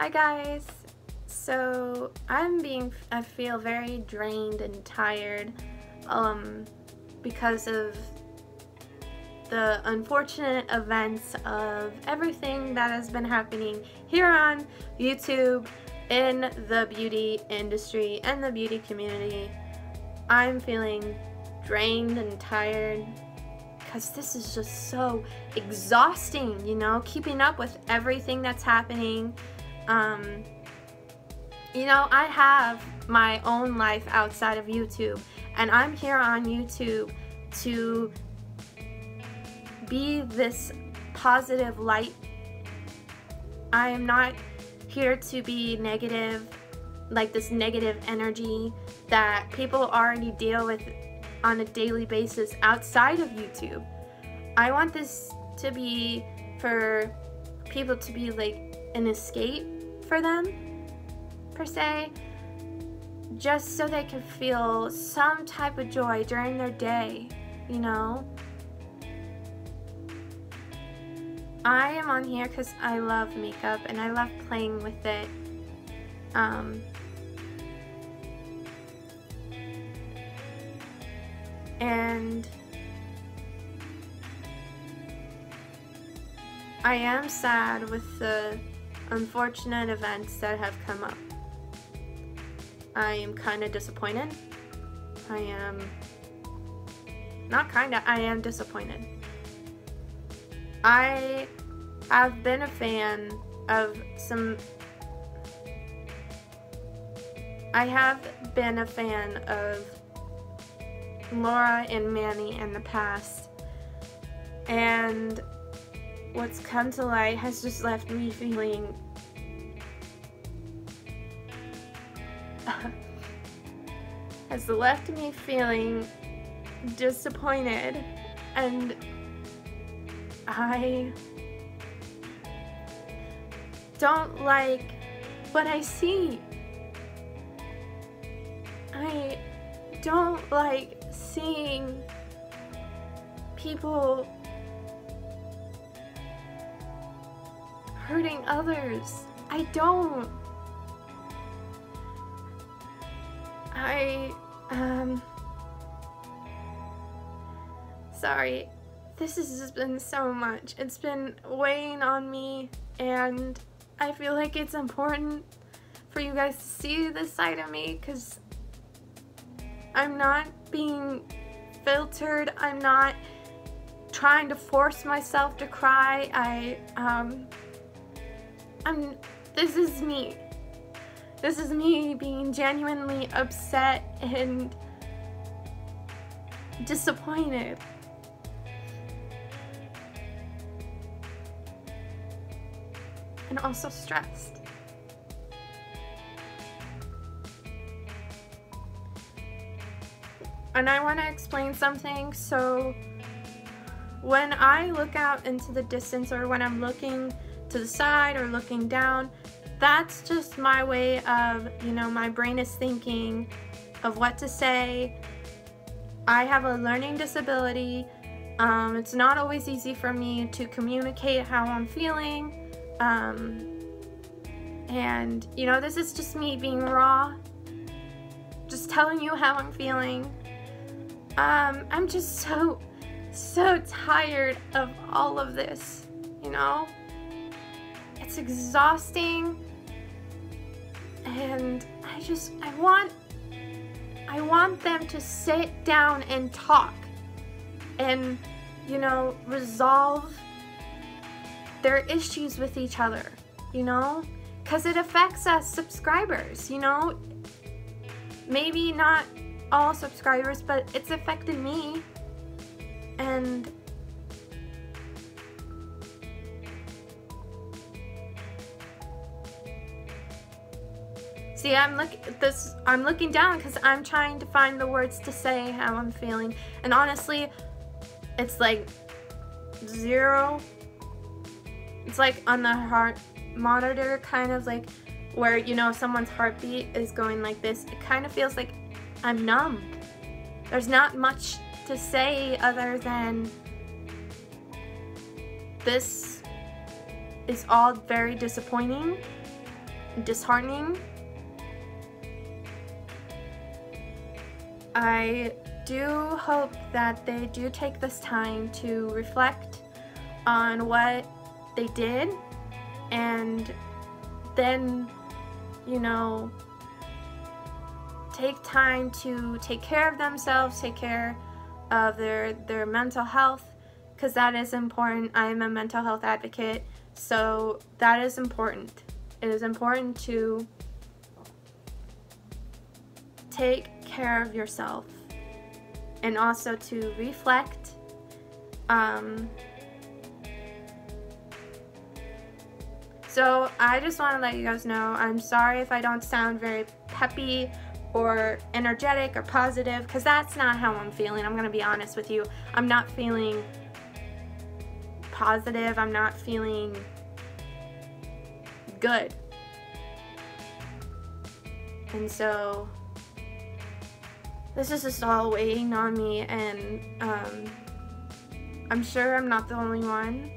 Hi guys. So I'm being I feel very drained and tired um because of the unfortunate events of everything that has been happening here on YouTube in the beauty industry and the beauty community. I'm feeling drained and tired because this is just so exhausting, you know, keeping up with everything that's happening. Um, you know, I have my own life outside of YouTube, and I'm here on YouTube to be this positive light. I am not here to be negative, like this negative energy that people already deal with on a daily basis outside of YouTube. I want this to be for people to be like an escape for them, per se, just so they can feel some type of joy during their day, you know? I am on here because I love makeup and I love playing with it. Um, and I am sad with the unfortunate events that have come up. I am kind of disappointed. I am not kind of, I am disappointed. I have been a fan of some I have been a fan of Laura and Manny in the past. And what's come to light has just left me feeling has left me feeling disappointed and I don't like what I see. I don't like seeing people hurting others. I don't. I, um, sorry. This has been so much. It's been weighing on me and I feel like it's important for you guys to see this side of me because I'm not being filtered. I'm not trying to force myself to cry. I, um, I'm, this is me. This is me being genuinely upset and disappointed. And also stressed. and I want to explain something. So when I look out into the distance or when I'm looking to the side or looking down, that's just my way of, you know, my brain is thinking of what to say. I have a learning disability. Um, it's not always easy for me to communicate how I'm feeling. Um, and, you know, this is just me being raw, just telling you how I'm feeling. Um, I'm just so, so tired of all of this, you know? It's exhausting and I just, I want, I want them to sit down and talk and, you know, resolve their issues with each other, you know? Because it affects us subscribers, you know? Maybe not all subscribers, but it's affected me. And See, I'm look this I'm looking down because I'm trying to find the words to say how I'm feeling. And honestly, it's like zero. It's like on the heart monitor kind of like where you know someone's heartbeat is going like this. It kind of feels like I'm numb. There's not much to say other than this is all very disappointing disheartening. I do hope that they do take this time to reflect on what they did and then, you know, take time to take care of themselves, take care of their their mental health because that is important. I am a mental health advocate, so that is important. It is important to take care of yourself and also to reflect um, so I just want to let you guys know I'm sorry if I don't sound very peppy or energetic or positive because that's not how I'm feeling. I'm to be honest with you. I'm not feeling positive. I'm not feeling good. And so this is just all weighing on me and um, I'm sure I'm not the only one.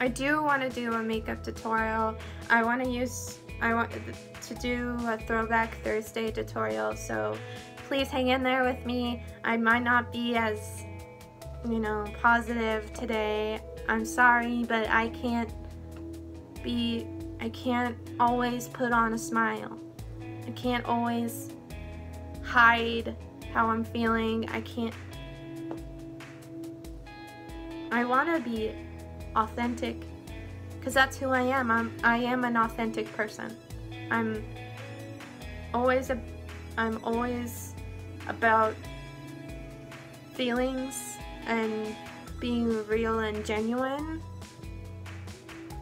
I do want to do a makeup tutorial. I want to use, I want to do a throwback Thursday tutorial so please hang in there with me. I might not be as, you know, positive today. I'm sorry, but I can't be, I can't always put on a smile. I can't always hide how I'm feeling. I can't, I want to be authentic because that's who I am. I'm, I am an authentic person. I'm always a, I'm always about feelings and being real and genuine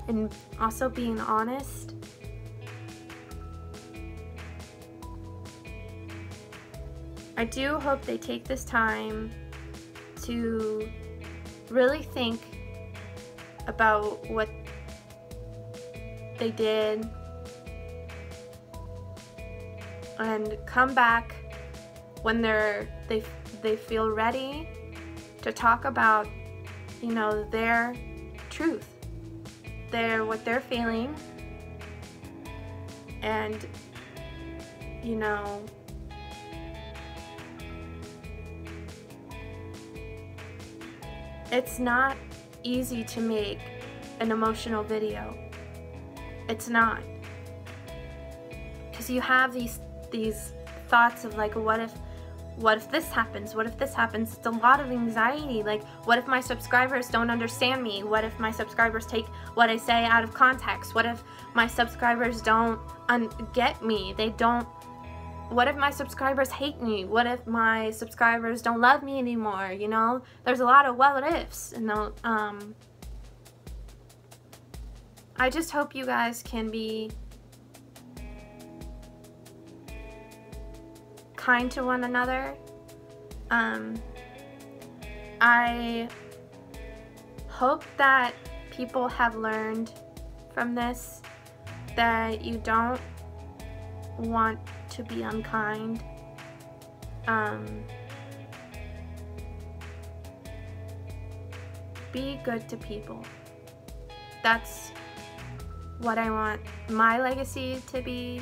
and also being honest. I do hope they take this time to really think about what they did and come back when they're they they feel ready to talk about you know their truth their what they're feeling. And you know it's not easy to make an emotional video. It's not. Because you have these these thoughts of like what if what if this happens? What if this happens? It's a lot of anxiety. Like what if my subscribers don't understand me? What if my subscribers take what i say out of context? What if my subscribers don't get me? They don't what if my subscribers hate me what if my subscribers don't love me anymore you know there's a lot of what ifs and um i just hope you guys can be kind to one another. Um, I hope that people have learned from this that you don't want to be unkind. Um, be good to people. That's what I want my legacy to be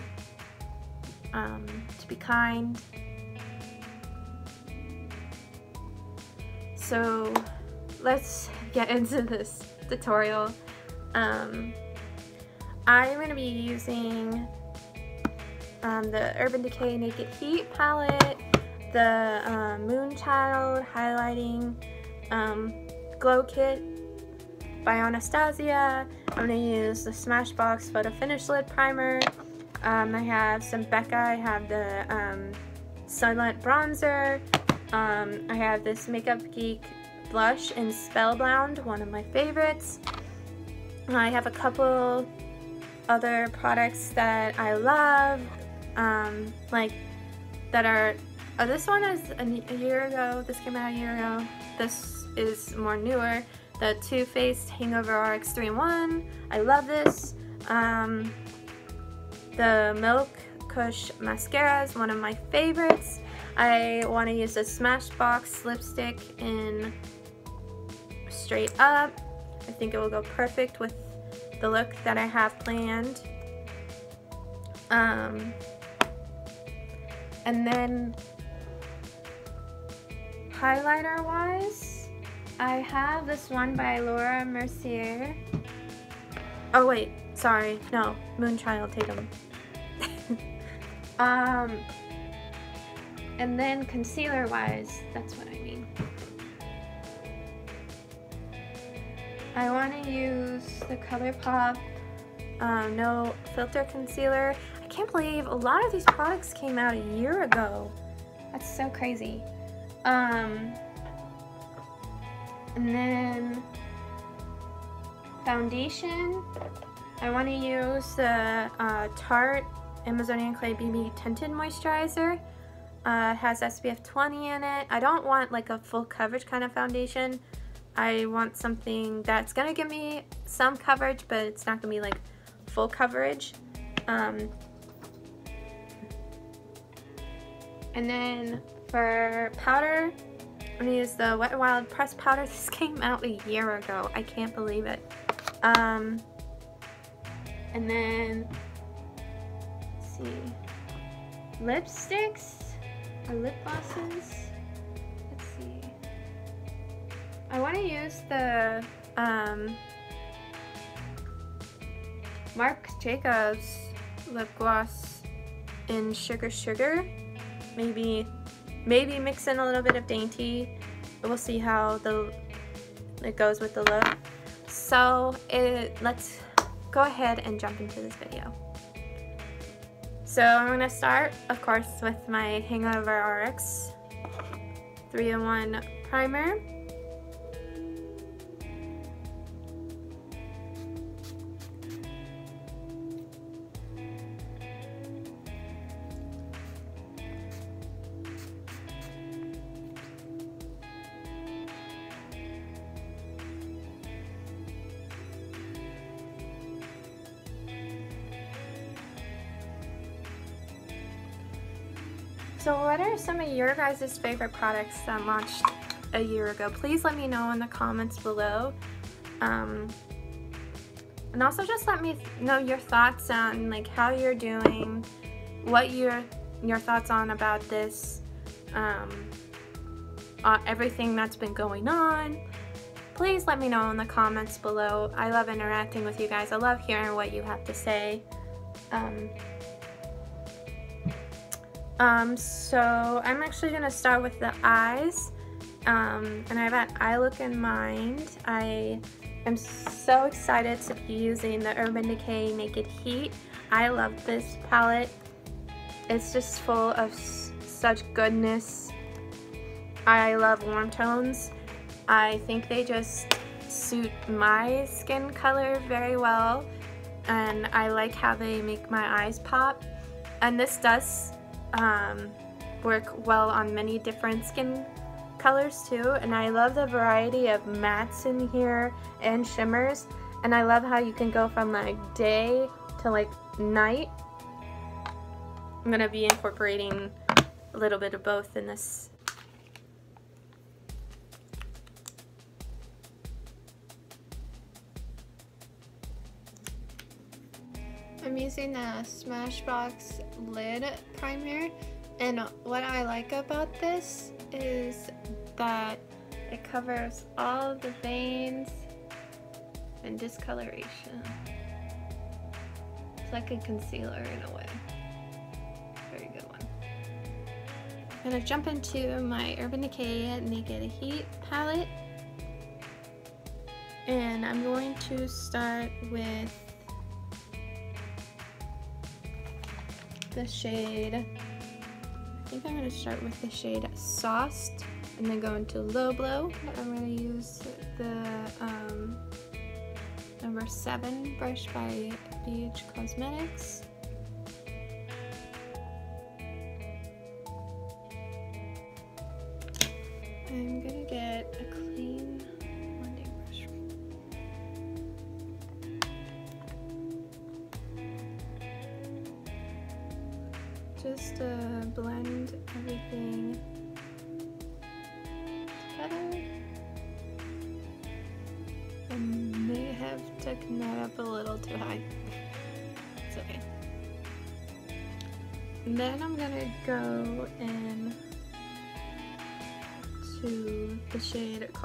um, to be kind. So let's get into this tutorial. Um, I'm going to be using um, the Urban Decay Naked Heat palette, the uh, Moonchild Highlighting um, Glow Kit by Anastasia. I'm going to use the Smashbox Photo Finish Lid Primer, um, I have some Becca. I have the um, Sunlit Bronzer. Um, I have this Makeup Geek blush in Spellbound, one of my favorites. I have a couple other products that I love, um, like that are, oh, this one is a, a, year ago, this came out a year ago. This is more newer, the Too Faced Hangover RX3-in-1. I love this. Um, the Milk Kush Mascara is one of my favorites. I want to use the Smashbox lipstick in Straight Up. I think it will go perfect with the look that I have planned. Um, and then highlighter wise, I have this one by Laura Mercier. Oh wait, sorry, no, Moonchild Tatum. um, and then concealer wise, that's what I mean. I want to use the ColourPop um, No Filter Concealer. Can't believe a lot of these products came out a year ago. That's so crazy. Um, and then foundation. I want to use the uh, Tarte Amazonian Clay BB Tinted Moisturizer. Uh, it has SPF 20 in it. I don't want like a full coverage kind of foundation. I want something that's going to give me some coverage, but it's not going to be like full coverage. Um, and then for powder, I'm to use the Wet n Wild Pressed Powder. This came out a year ago. I can't believe it. Um, and then, see, lipsticks or lip glosses. Let's see. I want to use the um, Marc Jacobs lip gloss in Sugar Sugar. Maybe, maybe mix in a little bit of Dainty. We'll see how the it goes with the look. So it, let's go ahead and jump into this video. So I'm to start, of course, with my Hangover RX 3-in-1 primer. Your guys' favorite products that launched a year ago? Please let me know in the comments below. Um, and also just let me know your thoughts on like how you're doing, what your your thoughts on about this, um, uh, everything that's been going on. Please let me know in the comments below. I love interacting with you guys. I love hearing what you have to say. Um, um, so I'm actually going to start with the eyes. Um, and I have an eye look in mind. I am so excited to be using the Urban Decay Naked Heat. I love this palette. It's just full of such goodness. I love warm tones. I think they just suit my skin color very well and I like how they make my eyes pop and this does um, work well on many different skin colors too and I love the variety of mattes in here and shimmers and I love how you can go from like day to like night. I'm gonna be incorporating a little bit of both in this I'm using the Smashbox lid primer and what I like about this is that it covers all the veins and discoloration. It's like a concealer in a way. Very good one. I'm gonna jump into my Urban Decay Naked Heat palette and I'm going to start with the shade, I think I'm going to start with the shade Sauced and then go into Low Blow. I'm to use the um, number 7 brush by BH Cosmetics.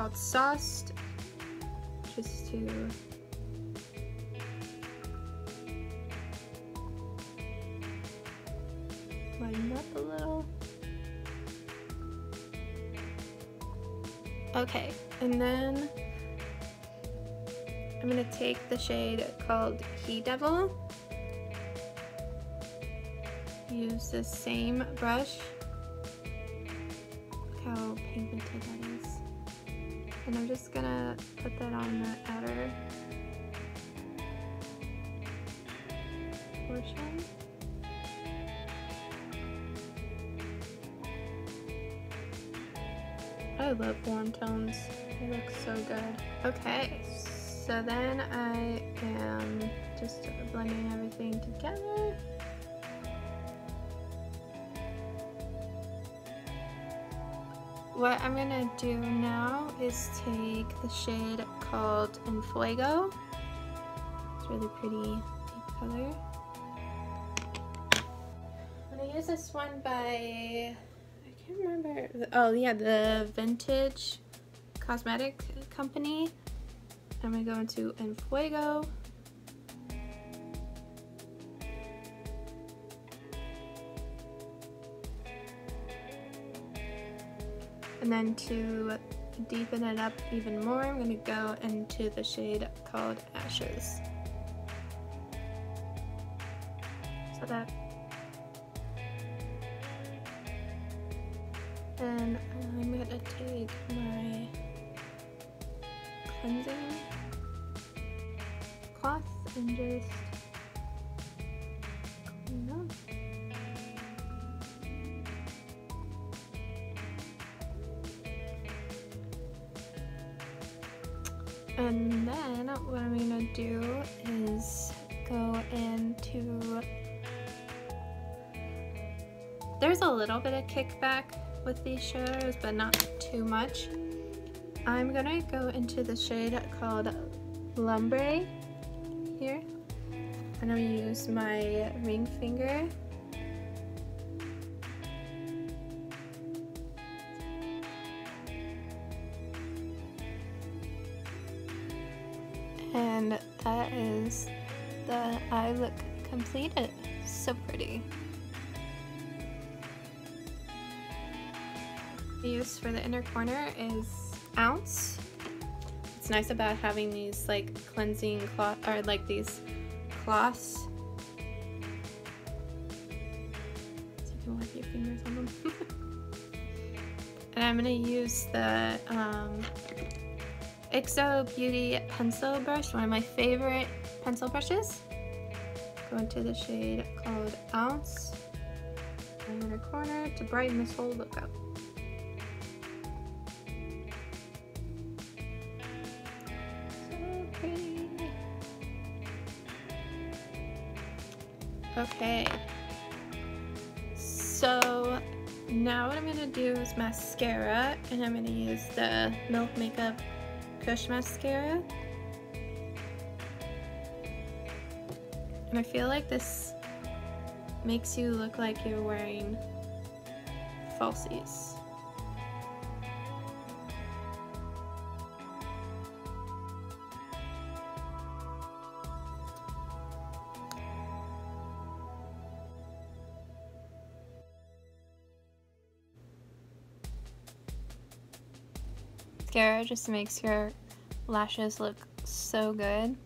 Called Sauced, just to lighten up a little. Okay, and then I'm gonna take the shade called He Devil. Use the same brush. So then I am just blending everything together. What I'm gonna do now is take the shade called Enfuego. It's a really pretty deep color. I'm gonna use this one by, I can't remember, oh yeah, the Vintage Cosmetic Company. I'm gonna go into Enfuego. And then to deepen it up even more, I'm gonna go into the shade called Ashes. So that and I'm gonna take my cleansing and just clean up. And then what I'm gonna do is go into there's a little bit of kickback with these shadows, but not too much. I'm gonna go into the shade called Lumbre. And I'm gonna use my ring finger. And that is the eye look completed. So pretty. The use for the inner corner is ounce. It's nice about having these like cleansing cloth or like these cloths. So you can wipe your fingers on them. and I'm gonna use the um, XO Beauty pencil brush, one of my favorite pencil brushes. Go into the shade called Ounce. In Inner corner to brighten this whole look up. Mascara and I'm gonna use the Milk Makeup Kush Mascara. And I feel like this makes you look like you're wearing falsies. Mascara just makes your lashes look so good.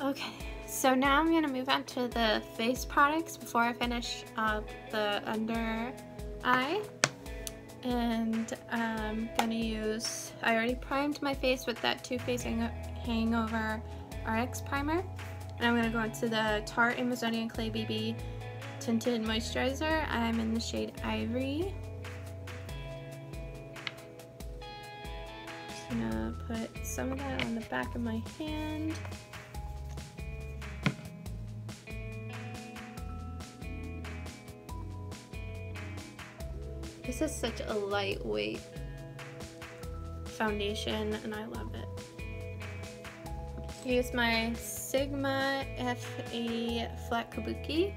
Okay, so now I'm gonna move on to the face products before I finish up the under eye. And I'm gonna use, I already primed my face with that Too Faced Hangover RX primer. And I'm gonna go into the Tarte Amazonian Clay BB Tinted Moisturizer. I'm in the shade Ivory. Put some of that on the back of my hand. This is such a lightweight foundation and I love it. use my Sigma FA flat kabuki.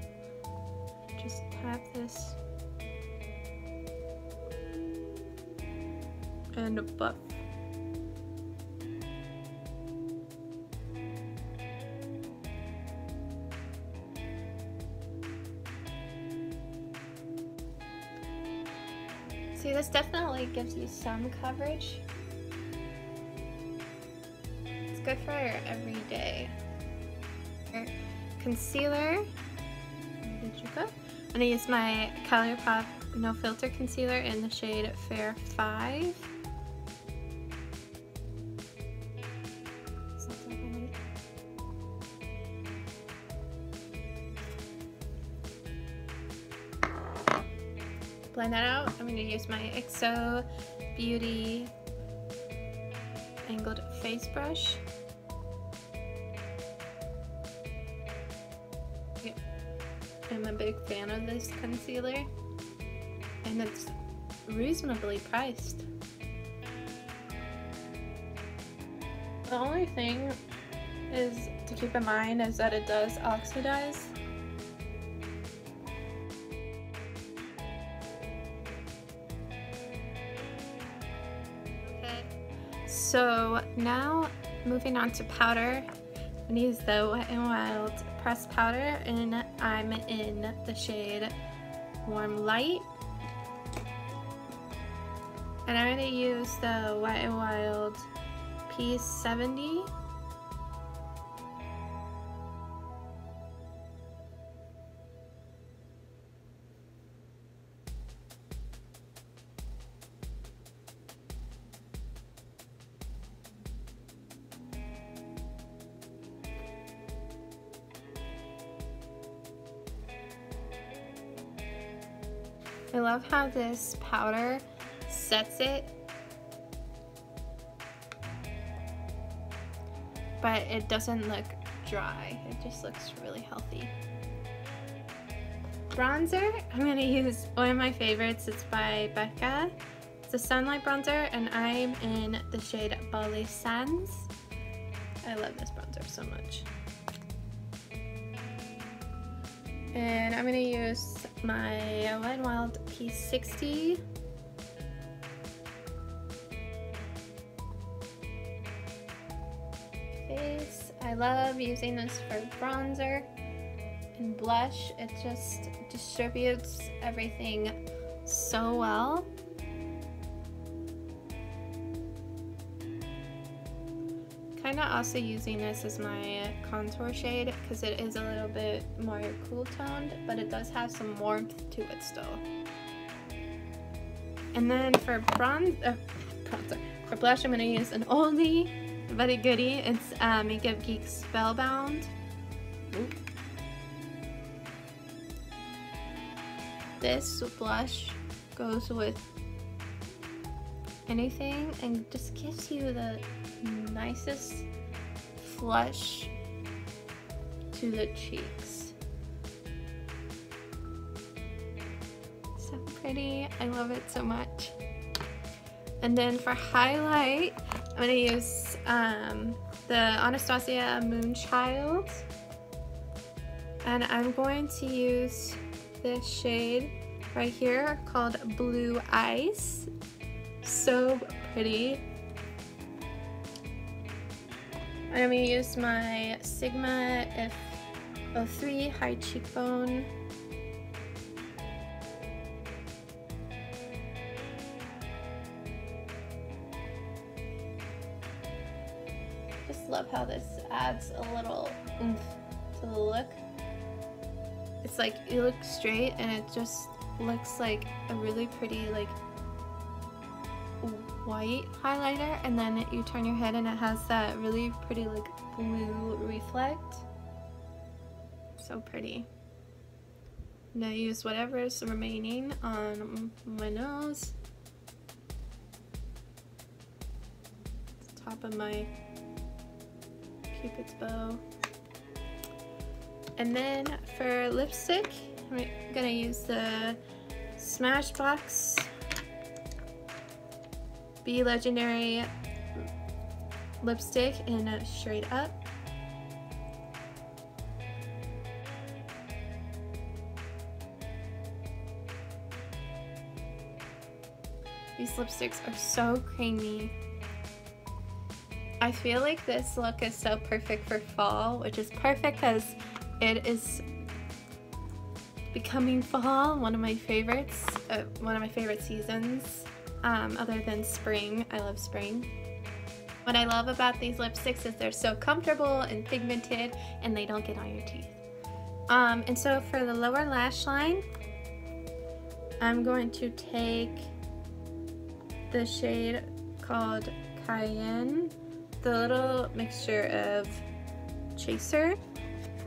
Just tap this and a buff. Definitely gives you some coverage. It's good for your everyday. Concealer. I'm gonna use my ColourPop No Filter Concealer in the shade Fair 5. Blend that out. I'm going to use my XO Beauty angled face brush. I'm a big fan of this concealer and it's reasonably priced. The only thing is to keep in mind is that it does oxidize So now moving on to powder. I'm gonna use the Wet n Wild pressed powder and I'm in the shade Warm Light. And I'm gonna use the Wet n Wild P70 how this powder sets it but it doesn't look dry. It just looks really healthy. Bronzer, I'm to use one of my favorites. It's by Becca. It's a sunlight bronzer and I'm in the shade Bali Sands. I love this bronzer so much. And I'm to use my Wet n Wild P60. Face. I love using this for bronzer and blush. It just distributes everything so well. Kind of also using this as my contour shade because it is a little bit more cool toned, but it does have some warmth to it still. And then for bronze, uh, bronzer, for blush, I'm going to use an oldie, but a goodie. It's uh, Makeup Geek Spellbound. This blush goes with anything and just gives you the nicest flush to the cheeks. So pretty. I love it so much. And then for highlight, I'm to use um, the Anastasia Moonchild. And I'm going to use this shade right here called Blue Ice. So pretty. I'm going to use my Sigma F03 High Cheekbone. Just love how this adds a little oomph to the look. It's like you look straight and it just looks like a really pretty like white highlighter and then you turn your head and it has that really pretty like blue reflect. So pretty. Now use whatever is remaining on my nose. Top of my cupid's bow. And then for lipstick, I'm gonna use the Smashbox B Legendary lipstick in Straight Up. These lipsticks are so creamy. I feel like this look is so perfect for fall, which is perfect because it is becoming fall, one of my favorites, uh, one of my favorite seasons um, other than spring. I love spring. What I love about these lipsticks is they're so comfortable and pigmented and they don't get on your teeth. Um, and so for the lower lash line, I'm going to take the shade called Cayenne the little mixture of chaser.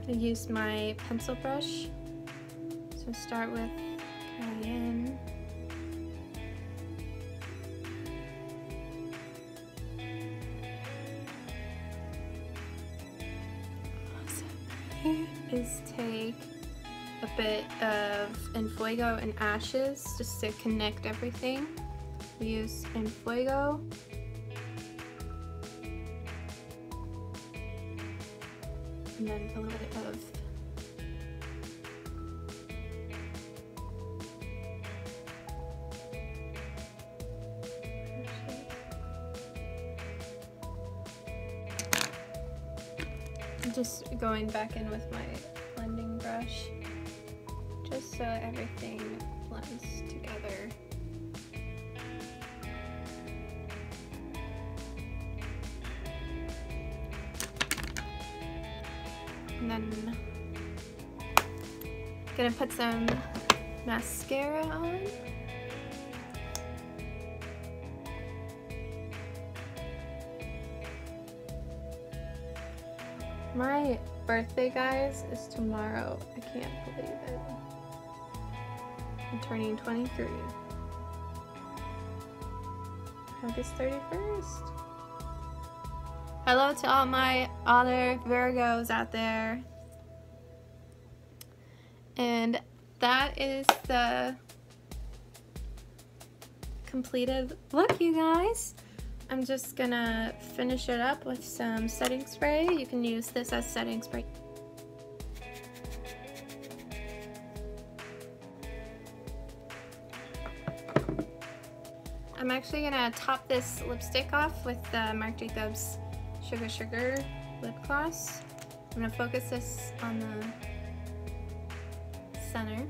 I use my pencil brush. So start with a bit of Enfuego and Ashes just to connect everything. We use Enfuego and then a little bit of just going back in with my so everything blends together. And then I'm gonna put some mascara on. My birthday, guys, is tomorrow. I can't believe it. Turning 23. August 31st. Hello to all my other Virgos out there. And that is the completed look, you guys. I'm just gonna finish it up with some setting spray. You can use this as setting spray. I'm actually gonna top this lipstick off with the Marc Jacobs Sugar Sugar lip gloss. I'm to focus this on the center.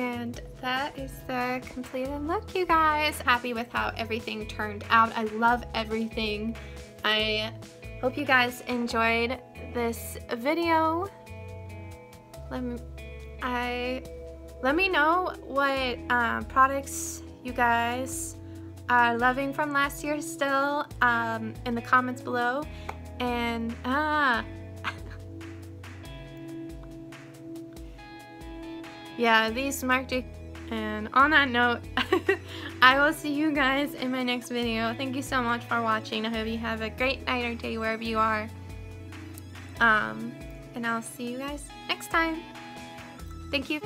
And that is the completed look, you guys. Happy with how everything turned out. I love everything I hope you guys enjoyed this video. Let me, I, let me know what uh, products you guys are loving from last year still um, in the comments below. And, ah, yeah, these Marc and on that note, I will see you guys in my next video. Thank you so much for watching. I hope you have a great night or day wherever you are. Um, and I'll see you guys next time. Thank you.